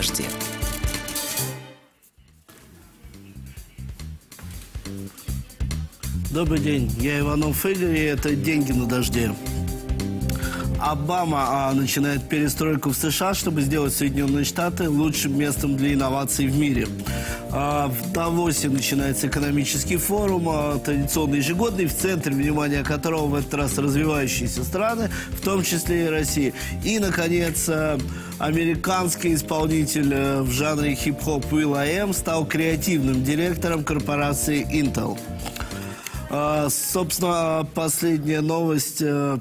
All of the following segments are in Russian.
дожде. Добрый день, я Иванов Игорь, и это «Деньги на дожде». Обама а, начинает перестройку в США, чтобы сделать Соединенные Штаты лучшим местом для инноваций в мире. А, в Давосе начинается экономический форум, а, традиционно ежегодный, в центре внимания которого в этот раз развивающиеся страны, в том числе и Россия. И, наконец, а, американский исполнитель э, в жанре хип-хоп Уилл М. стал креативным директором корпорации Intel. А, собственно, последняя новость э,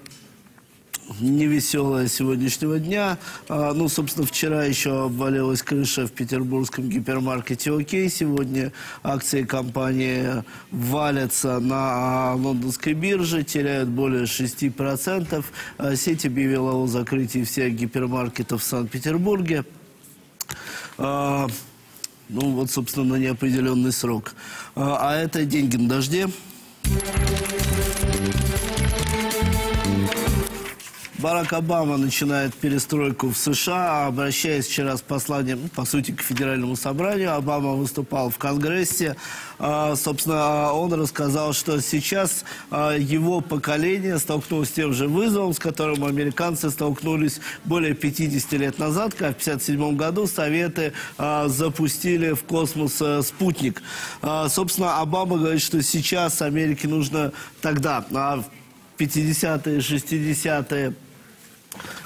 невеселая сегодняшнего дня. А, ну, собственно, вчера еще обвалилась крыша в петербургском гипермаркете «Окей». Сегодня акции компании валятся на лондонской бирже, теряют более 6%. А, сеть объявила о закрытии всех гипермаркетов в Санкт-Петербурге. А, ну, вот, собственно, на неопределенный срок. А, а это деньги на дожде. Барак Обама начинает перестройку в США, обращаясь вчера с посланием, по сути, к федеральному собранию. Обама выступал в Конгрессе. А, собственно, он рассказал, что сейчас а, его поколение столкнулось с тем же вызовом, с которым американцы столкнулись более 50 лет назад, когда в 1957 году Советы а, запустили в космос а, спутник. А, собственно, Обама говорит, что сейчас Америке нужно тогда, а, в 50-е, 60-е,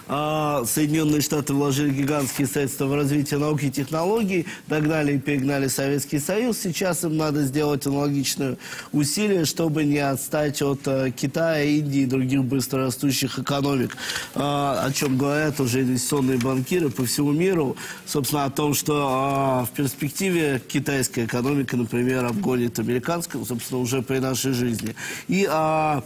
а Соединенные Штаты вложили гигантские средства в развитие науки и технологий, догнали и перегнали Советский Союз. Сейчас им надо сделать аналогичное усилие, чтобы не отстать от э, Китая, Индии и других быстрорастущих экономик. А, о чем говорят уже инвестиционные банкиры по всему миру. Собственно, о том, что а, в перспективе китайская экономика, например, обгонит американскую, собственно, уже при нашей жизни. И а,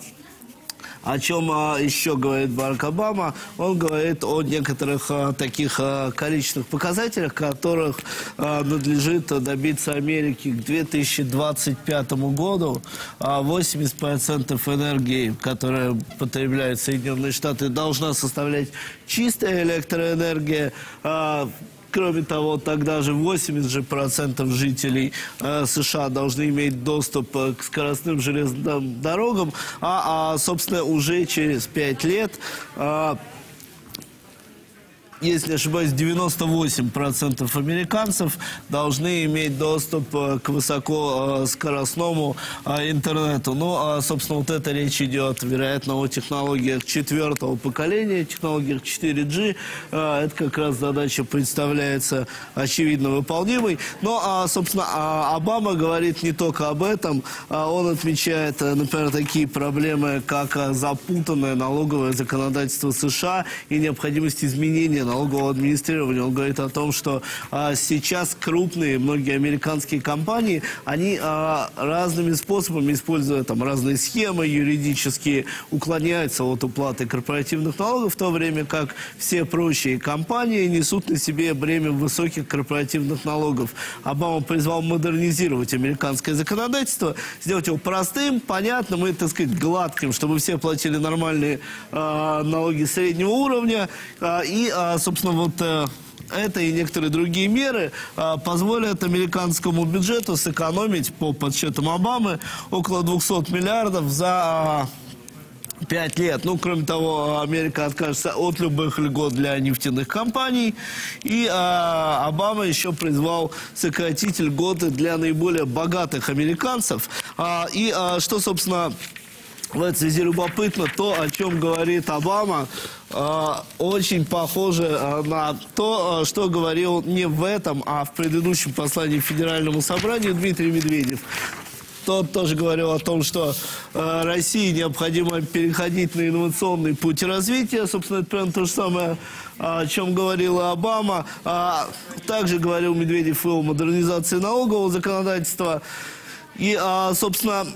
о чем а, еще говорит Барак Обама? Он говорит о некоторых а, таких а, количественных показателях, которых надлежит добиться Америки к 2025 году. А 80% энергии, которая потребляют Соединенные Штаты, должна составлять чистая электроэнергия. Кроме того, тогда же 80% жителей э, США должны иметь доступ э, к скоростным железным дорогам, а, а собственно, уже через 5 лет э, если ошибаюсь, 98% американцев должны иметь доступ э, к высокоскоростному э, интернету. Ну, а, собственно, вот это речь идет, вероятно, о технологиях четвертого поколения, технологиях 4G. Э, это как раз задача представляется очевидно выполнимой. Но, а, собственно, а, Обама говорит не только об этом. Он отмечает, например, такие проблемы, как запутанное налоговое законодательство США и необходимость изменения налогового администрирования. Он говорит о том, что а, сейчас крупные, многие американские компании, они а, разными способами, используя там разные схемы юридические, уклоняются от уплаты корпоративных налогов, в то время как все прочие компании несут на себе бремя высоких корпоративных налогов. Обама призвал модернизировать американское законодательство, сделать его простым, понятным и, так сказать, гладким, чтобы все платили нормальные э, налоги среднего уровня э, и э, собственно, вот э, это и некоторые другие меры э, позволят американскому бюджету сэкономить, по подсчетам Обамы, около 200 миллиардов за... Пять лет. Ну, кроме того, Америка откажется от любых льгот для нефтяных компаний. И а, Обама еще призвал сократить льготы для наиболее богатых американцев. А, и а, что, собственно, в этой связи любопытно то, о чем говорит Обама, э, очень похоже э, на то, э, что говорил не в этом, а в предыдущем послании Федеральному собранию Дмитрий Медведев. Тот тоже говорил о том, что э, России необходимо переходить на инновационный путь развития. Собственно, это прям то же самое, о чем говорила Обама. А, также говорил Медведев и о модернизации налогового законодательства. И, а, собственно,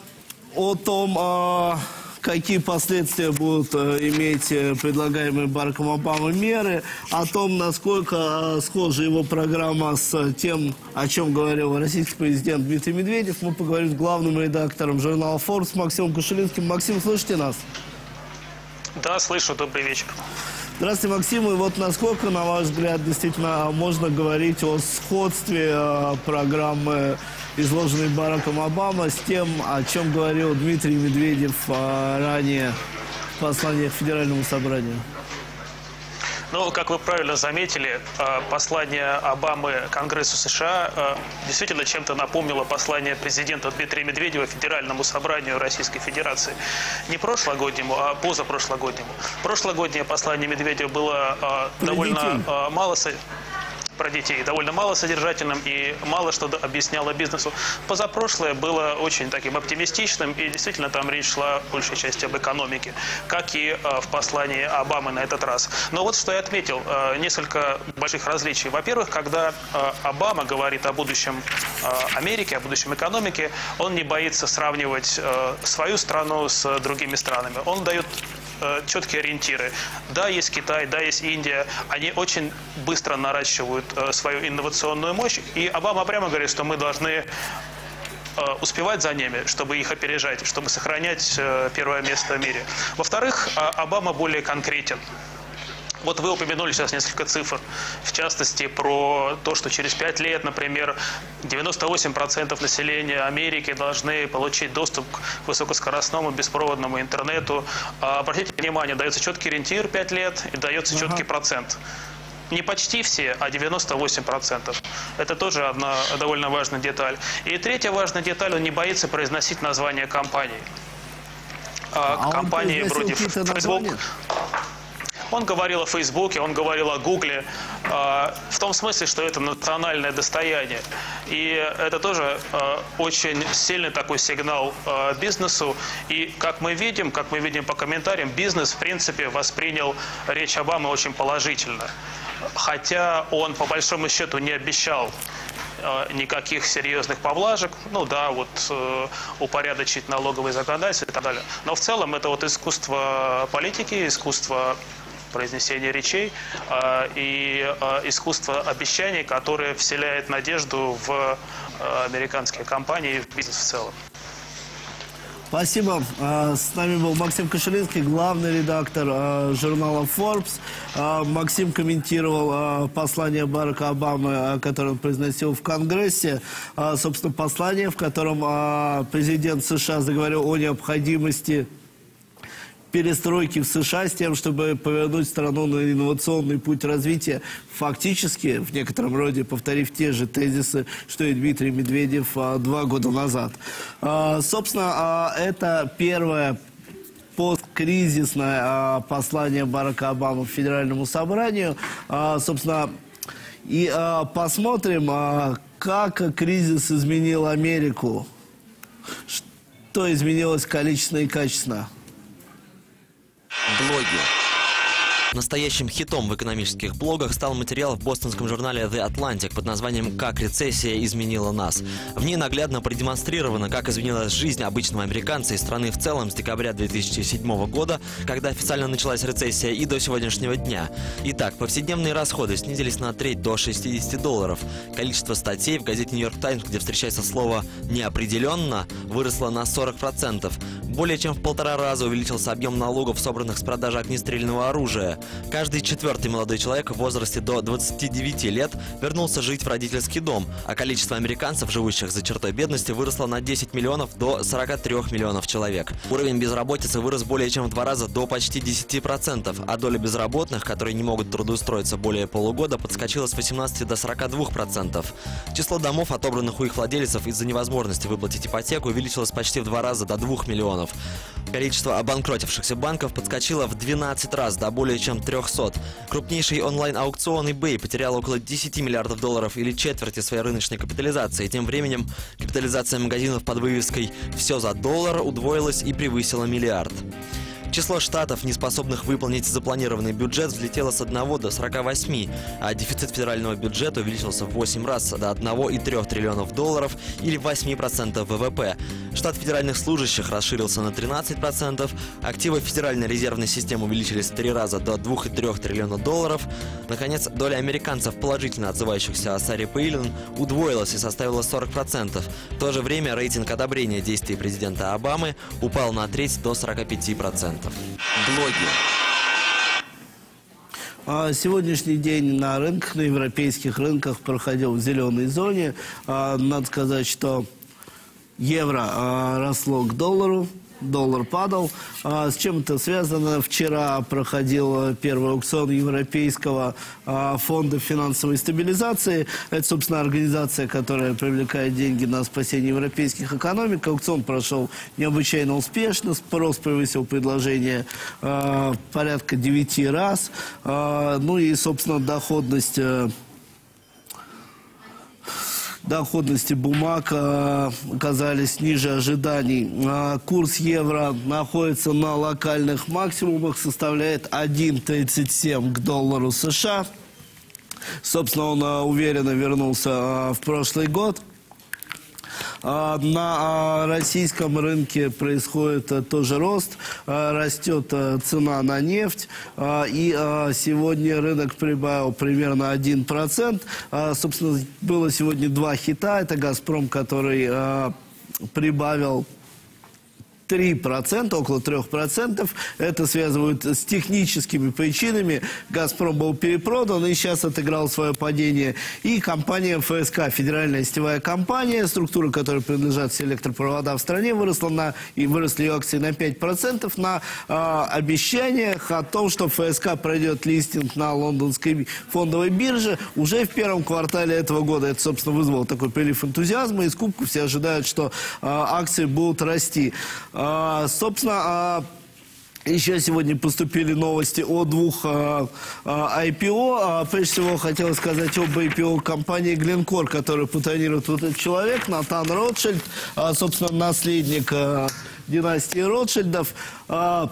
о том, а, какие последствия будут а, иметь э, предлагаемые Бараком Обамой меры, о том, насколько а, схожа его программа с тем, о чем говорил российский президент Дмитрий Медведев, мы поговорим с главным редактором журнала Forbes Максимом Кошелинским. Максим, слышите нас? Да, слышу. Добрый вечер. Здравствуйте, Максим. И вот насколько, на ваш взгляд, действительно можно говорить о сходстве э, программы, изложенной Бараком Обама, с тем, о чем говорил Дмитрий Медведев э, ранее в послании Федеральному собранию? Ну, как вы правильно заметили, э, послание Обамы Конгрессу США э, действительно чем-то напомнило послание президента Дмитрия Медведева Федеральному собранию Российской Федерации. Не прошлогоднему, а позапрошлогоднему. Прошлогоднее послание Медведева было э, довольно мало про детей довольно мало содержательным и мало что объясняло бизнесу. Позапрошлое было очень таким оптимистичным, и действительно там речь шла большей части об экономике, как и э, в послании Обамы на этот раз. Но вот что я отметил, э, несколько больших различий. Во-первых, когда э, Обама говорит о будущем Америки, о будущем экономики, он не боится сравнивать свою страну с другими странами. Он дает Э, четкие ориентиры. Да, есть Китай, да, есть Индия. Они очень быстро наращивают э, свою инновационную мощь. И Обама прямо говорит, что мы должны э, успевать за ними, чтобы их опережать, чтобы сохранять первое место в мире. Во-вторых, Обама более конкретен. Вот вы упомянули сейчас несколько цифр, в частности, про то, что через 5 лет, например, 98% населения Америки должны получить доступ к высокоскоростному беспроводному интернету. А, обратите внимание, дается четкий ориентир 5 лет и дается ага. четкий процент не почти все, а 98%. Это тоже одна довольно важная деталь. И третья важная деталь, он не боится произносить название компании. А, а компании вроде Facebook. Он говорил о Фейсбуке, он говорил о Гугле, а, в том смысле, что это национальное достояние. И это тоже а, очень сильный такой сигнал а, бизнесу. И как мы видим, как мы видим по комментариям, бизнес в принципе воспринял речь Обамы очень положительно. Хотя он по большому счету не обещал никаких серьезных поблажек. Ну да, вот э, упорядочить налоговые законодательства и так далее. Но в целом это вот искусство политики, искусство произнесения речей а, и а, искусство обещаний, которое вселяет надежду в а, американские компании и в бизнес в целом. Спасибо. С нами был Максим Кошелинский, главный редактор журнала Forbes. Максим комментировал послание Барака Обамы, которое он произносил в Конгрессе. Собственно, послание, в котором президент США заговорил о необходимости перестройки в США с тем, чтобы повернуть страну на инновационный путь развития, фактически, в некотором роде, повторив те же тезисы, что и Дмитрий Медведев а, два года назад. А, собственно, а, это первое посткризисное а, послание Барака Обамы Федеральному собранию. А, собственно, и а, посмотрим, а, как кризис изменил Америку. Что изменилось количественно и качественно. Блоги. Настоящим хитом в экономических блогах стал материал в бостонском журнале The Atlantic под названием «Как рецессия изменила нас». В ней наглядно продемонстрировано, как изменилась жизнь обычного американца и страны в целом с декабря 2007 года, когда официально началась рецессия, и до сегодняшнего дня. Итак, повседневные расходы снизились на треть до 60 долларов. Количество статей в газете «Нью-Йорк Таймс», где встречается слово «неопределенно», выросло на 40%. Более чем в полтора раза увеличился объем налогов, собранных с продажи огнестрельного оружия. Каждый четвертый молодой человек в возрасте до 29 лет вернулся жить в родительский дом, а количество американцев, живущих за чертой бедности, выросло на 10 миллионов до 43 миллионов человек. Уровень безработицы вырос более чем в два раза до почти 10%, а доля безработных, которые не могут трудоустроиться более полугода, подскочила с 18 до 42%. Число домов, отобранных у их владельцев из-за невозможности выплатить ипотеку, увеличилось почти в два раза до 2 миллионов. Количество обанкротившихся банков подскочило в 12 раз до более чем чем 300. Крупнейший онлайн-аукцион eBay потерял около 10 миллиардов долларов или четверти своей рыночной капитализации. Тем временем капитализация магазинов под вывеской «Все за доллар» удвоилась и превысила миллиард. Число штатов, не способных выполнить запланированный бюджет, взлетело с 1 до 48, а дефицит федерального бюджета увеличился в 8 раз до 1,3 триллионов долларов или 8% ВВП. Штат федеральных служащих расширился на 13%, активы Федеральной резервной системы увеличились в 3 раза до 2,3 триллиона долларов. Наконец, доля американцев, положительно отзывающихся о Саре Пейлин, удвоилась и составила 40%. В то же время рейтинг одобрения действий президента Обамы упал на треть до 45% блоги. А сегодняшний день на рынках, на европейских рынках проходил в зеленой зоне. А, надо сказать, что евро а, росло к доллару, доллар падал. А, с чем это связано? Вчера проходил первый аукцион Европейского а, фонда финансовой стабилизации. Это, собственно, организация, которая привлекает деньги на спасение европейских экономик. Аукцион прошел необычайно успешно. Спрос превысил предложение а, порядка 9 раз. А, ну и, собственно, доходность... доходности бумаг э, оказались ниже ожиданий. А курс евро находится на локальных максимумах, составляет 1,37 к доллару США. Собственно, он э, уверенно вернулся э, в прошлый год. А, На а, российском рынке происходит э, тоже рост, а, растет э, цена на нефть, и сегодня рынок прибавил примерно 1%. А, Собственно, было сегодня два хита, это «Газпром», который прибавил 3%, около 3%. Это связывают с техническими причинами. «Газпром» был перепродан и сейчас отыграл свое падение. И компания ФСК, федеральная сетевая компания, структура, которой принадлежат все электропровода в стране, выросла на, и выросли ее акции на 5% на э, обещаниях о том, что ФСК пройдет листинг на лондонской фондовой бирже уже в первом квартале этого года. Это, собственно, вызвало такой прилив энтузиазма. Из кубку все ожидают, что э, акции будут расти. А, собственно, а, еще сегодня поступили новости о двух а, а, IPO. А, прежде всего, хотел сказать об IPO компании Glencore, которую путанирует вот этот человек, Натан Ротшильд, а, собственно, наследник а, династии Ротшильдов. А,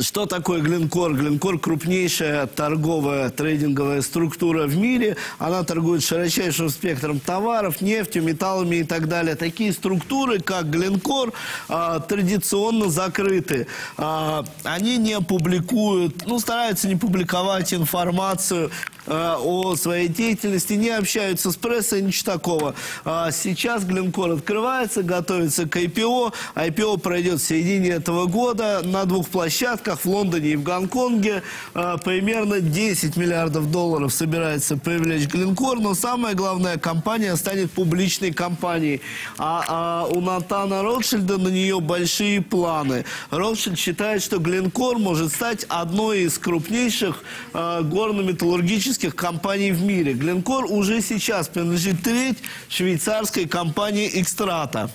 что такое Глинкор? Глинкор крупнейшая торговая трейдинговая структура в мире. Она торгует широчайшим спектром товаров, нефтью, металлами и так далее. Такие структуры, как Глинкор, а, традиционно закрыты. А, они не публикуют, ну, стараются не публиковать информацию а, о своей деятельности, не общаются с прессой, ничего такого. А, сейчас Глинкор открывается, готовится к IPO. IPO пройдет в середине этого года на двух площадках в Лондоне и в Гонконге. А, примерно 10 миллиардов долларов собирается привлечь Глинкор, но самое главное, компания станет публичной компанией. А, а у Натана Ротшильда на нее большие планы. Ротшильд считает, что Глинкор может стать одной из крупнейших а, горно-металлургических компаний в мире. Глинкор уже сейчас принадлежит треть швейцарской компании «Экстрата».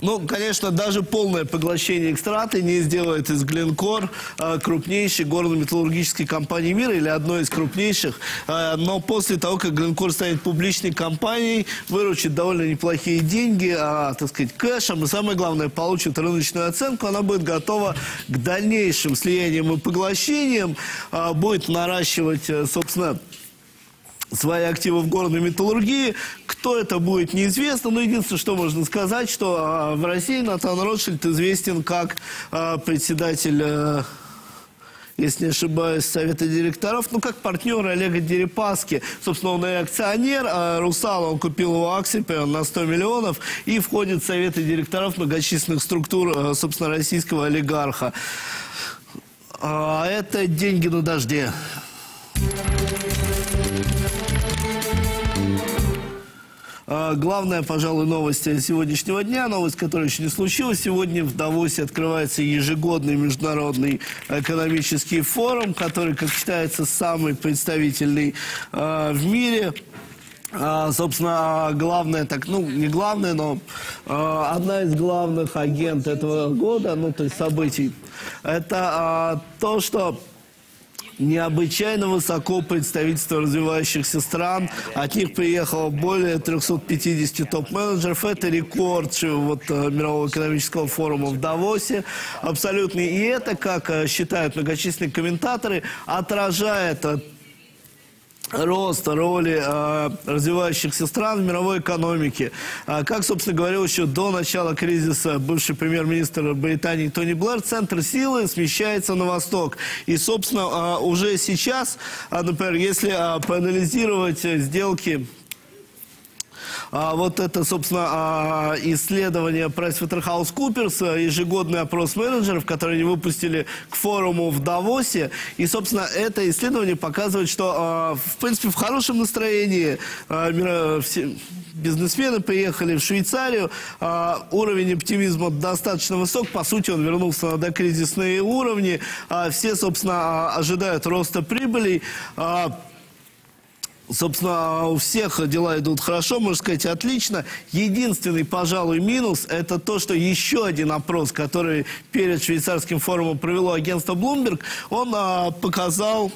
Ну, конечно, даже полное поглощение экстраты не сделает из Гленкор э, крупнейшей горно-металлургической компании мира или одной из крупнейших. Э, но после того, как Гленкор станет публичной компанией, выручит довольно неплохие деньги, а, так сказать, кэшем, и самое главное, получит рыночную оценку, она будет готова к дальнейшим слияниям и поглощениям, э, будет наращивать, э, собственно, свои активы в горной металлургии. Кто это будет, неизвестно. Но единственное, что можно сказать, что а, в России Натан Ротшильд известен как а, председатель... А, если не ошибаюсь, совета директоров, ну, как партнер Олега Дерипаски. Собственно, он и акционер, а Русал, он купил его акции на 100 миллионов и входит в советы директоров многочисленных структур, собственно, российского олигарха. А это деньги на дожде. Главная, пожалуй, новость сегодняшнего дня, новость, которая еще не случилась. Сегодня в Давосе открывается ежегодный международный экономический форум, который, как считается, самый представительный э, в мире. А, собственно, главное, так, ну, не главное, но одна из главных агент этого года, ну, то есть событий, это то, что необычайно высоко представительство развивающихся стран. От них приехало более 350 топ-менеджеров. Это рекорд вот, э, Мирового экономического форума в Давосе. Абсолютно. И это, как э, считают многочисленные комментаторы, отражает э, рост роли э, развивающихся стран в мировой экономике. А, как, собственно, говорил еще до начала кризиса бывший премьер-министр Британии Тони Блэр, центр силы смещается на восток. И, собственно, э, уже сейчас, э, например, если э, проанализировать сделки а, вот это, собственно, а, исследование PricewaterhouseCoopers, ежегодный опрос менеджеров, который они выпустили к форуму в Давосе. И, собственно, это исследование показывает, что, а, в принципе, в хорошем настроении а, все бизнесмены приехали в Швейцарию. А, уровень оптимизма достаточно высок. По сути, он вернулся на докризисные уровни. А, все, собственно, а, ожидают роста прибылей. А, Собственно, у всех дела идут хорошо, можно сказать, отлично. Единственный, пожалуй, минус – это то, что еще один опрос, который перед швейцарским форумом провело агентство Bloomberg, он а, показал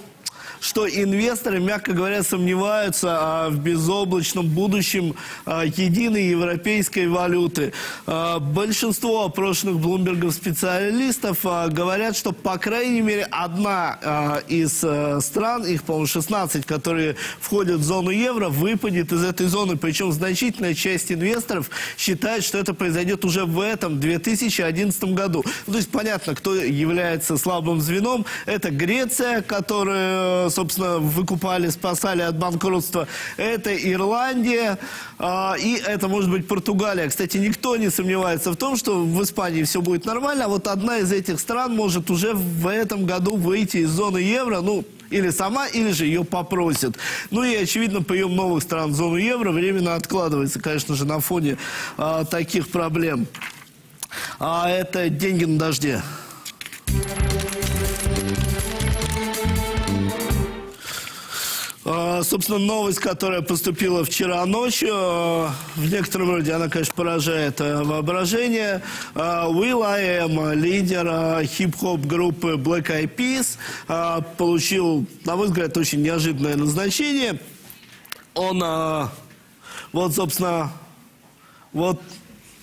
что инвесторы, мягко говоря, сомневаются а, в безоблачном будущем а, единой европейской валюты. А, большинство опрошенных Блумбергов специалистов говорят, что, по крайней мере, одна из стран, их, по-моему, 16, которые входят в зону евро, выпадет из этой зоны. Причем значительная часть инвесторов считает, что это произойдет уже в этом 2011 году. Ну, то есть понятно, кто является слабым звеном. Это Греция, которая собственно, выкупали, спасали от банкротства. Это Ирландия э, и это может быть Португалия. Кстати, никто не сомневается в том, что в Испании все будет нормально, а вот одна из этих стран может уже в этом году выйти из зоны евро, ну, или сама, или же ее попросят. Ну и, очевидно, прием новых стран в зону евро временно откладывается, конечно же, на фоне а, таких проблем. А это деньги на дожде. Собственно, новость, которая поступила вчера ночью, а, в некотором роде она, конечно, поражает а, воображение. Will I Am, лидер хип-хоп группы Black Eyed Peas, получил, на мой взгляд, очень неожиданное назначение. Он, вот, собственно, вот,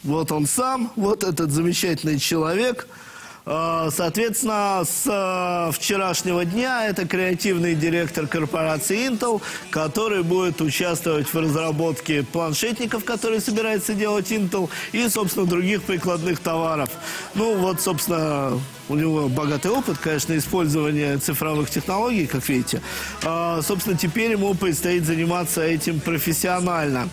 вот он сам, вот этот замечательный человек – Э, соответственно, с э, вчерашнего дня это креативный директор корпорации Intel, который будет участвовать в разработке планшетников, которые собирается делать Intel, и, собственно, других прикладных товаров. Ну, вот, собственно, у него богатый опыт, конечно, использования цифровых технологий, как видите. А, собственно, теперь ему предстоит заниматься этим профессионально.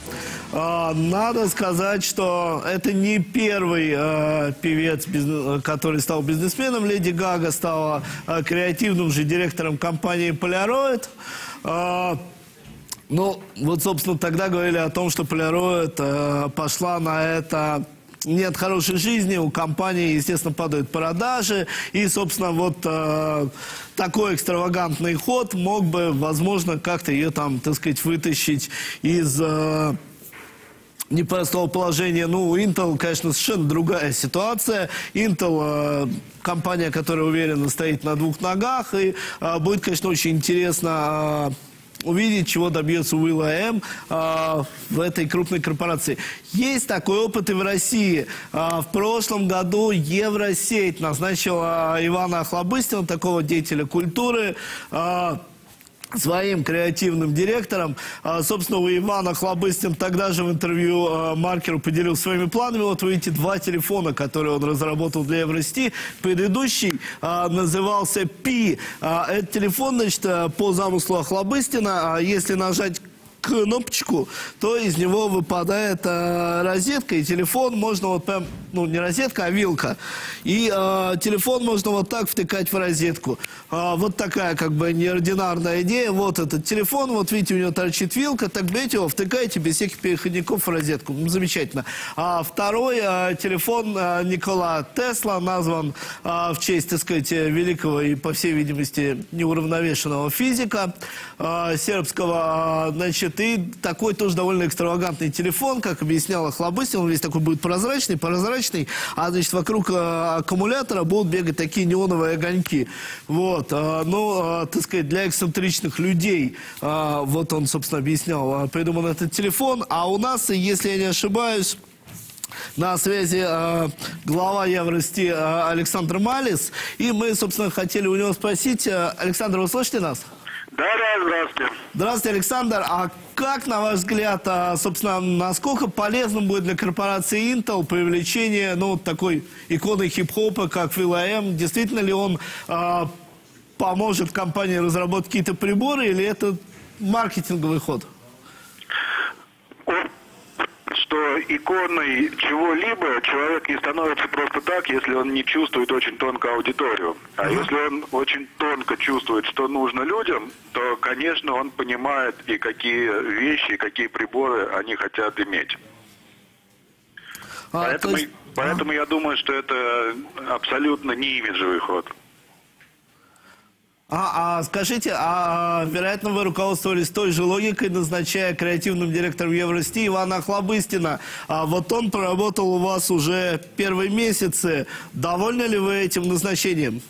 А, надо сказать, что это не первый а, певец, который стал бизнесменом. Леди Гага стала креативным же директором компании Polaroid. Ну, вот, собственно, тогда говорили о том, что Polaroid пошла на это нет хорошей жизни, у компании, естественно, падают продажи. И, собственно, вот э, такой экстравагантный ход мог бы, возможно, как-то ее там, так сказать, вытащить из... Э, непростого положения. Ну, у Intel, конечно, совершенно другая ситуация. Intel э, компания, которая уверенно стоит на двух ногах, и э, будет, конечно, очень интересно э, увидеть, чего добьется Will М э, в этой крупной корпорации. Есть такой опыт и в России. Э, в прошлом году Евросеть назначила Ивана Охлобыстина, такого деятеля культуры, э, своим креативным директором. А, собственно, у Ивана Хлобыстин тогда же в интервью а, Маркеру поделился своими планами. Вот вы видите два телефона, которые он разработал для Еврости. Предыдущий а, назывался Пи. Этот телефон, значит, по замыслу Хлобыстина, если нажать кнопочку, то из него выпадает э, розетка, и телефон можно вот прям, ну не розетка, а вилка. И э, телефон можно вот так втыкать в розетку. Э, вот такая как бы неординарная идея. Вот этот телефон, вот видите, у него торчит вилка, так берете его, втыкаете без всяких переходников в розетку. Ну, замечательно. А второй э, телефон э, Никола Тесла назван э, в честь, так сказать, великого и, по всей видимости, неуравновешенного физика э, сербского. Значит, и такой тоже довольно экстравагантный телефон, как объясняла Хлобыстин, он весь такой будет прозрачный, прозрачный, а значит вокруг э, аккумулятора будут бегать такие неоновые огоньки. Вот, э, ну, э, так сказать, для эксцентричных людей, э, вот он, собственно, объяснял, э, придуман этот телефон, а у нас, если я не ошибаюсь, на связи э, глава Еврости э, Александр Малис. И мы, собственно, хотели у него спросить. Э, Александр, вы слышите нас? Да, да, здравствуйте. Здравствуйте, Александр. А как, на ваш взгляд, а, собственно, насколько полезным будет для корпорации Intel привлечение, ну, такой иконы хип-хопа, как Will.i.am? Действительно ли он а, поможет компании разработать какие-то приборы, или это маркетинговый ход? Иконой чего-либо человек не становится просто так, если он не чувствует очень тонко аудиторию. А если он очень тонко чувствует, что нужно людям, то, конечно, он понимает и какие вещи, и какие приборы они хотят иметь. А, поэтому то есть- поэтому я думаю, что это абсолютно не имиджевый ход. А, а скажите, а, вероятно, вы руководствовались той же логикой, назначая креативным директором Еврости Ивана Хлобыстина. А вот он проработал у вас уже первые месяцы. Довольны ли вы этим назначением?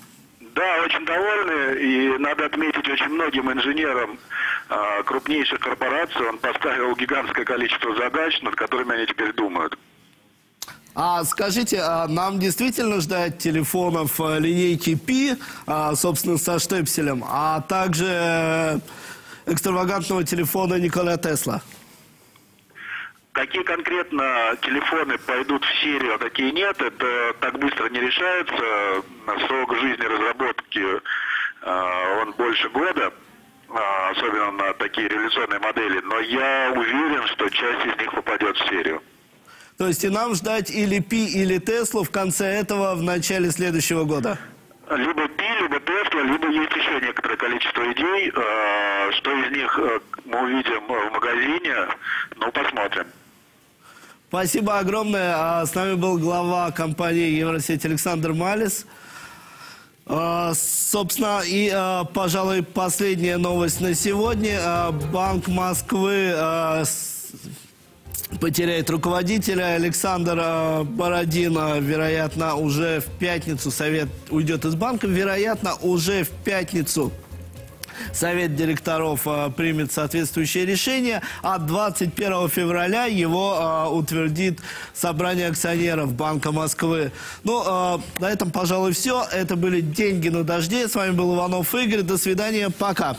Да, очень довольны, и надо отметить очень многим инженерам а, крупнейших корпораций он поставил гигантское количество задач, над которыми они теперь думают. А скажите, а нам действительно ждать телефонов э, линейки P, а, собственно, со штепселем, а также э, экстравагантного телефона Николя Тесла? Какие конкретно телефоны пойдут в серию, а какие нет, это так быстро не решается. Срок жизни разработки а, он больше года, а, особенно на такие революционные модели. Но я уверен, что часть из них попадет в серию. То есть и нам ждать или P, или Теслу в конце этого, в начале следующего года? Либо Пи, либо Тесла, либо есть еще некоторое количество идей. А, Что из них э, мы увидим в магазине, ну, посмотрим. Спасибо огромное. А, С нами был глава компании Евросеть Александр Малис. А, Собственно, и, пожалуй, последняя новость на сегодня. Банк Москвы потеряет руководителя. Александр а, Бородин, а, вероятно, уже в пятницу совет уйдет из банка. Вероятно, уже в пятницу Совет директоров а, примет соответствующее решение, а 21 февраля его а, утвердит собрание акционеров Банка Москвы. Ну, а, на этом, пожалуй, все. Это были «Деньги на дожде». С вами был Иванов Игорь. До свидания. Пока.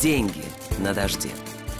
Деньги на дожде.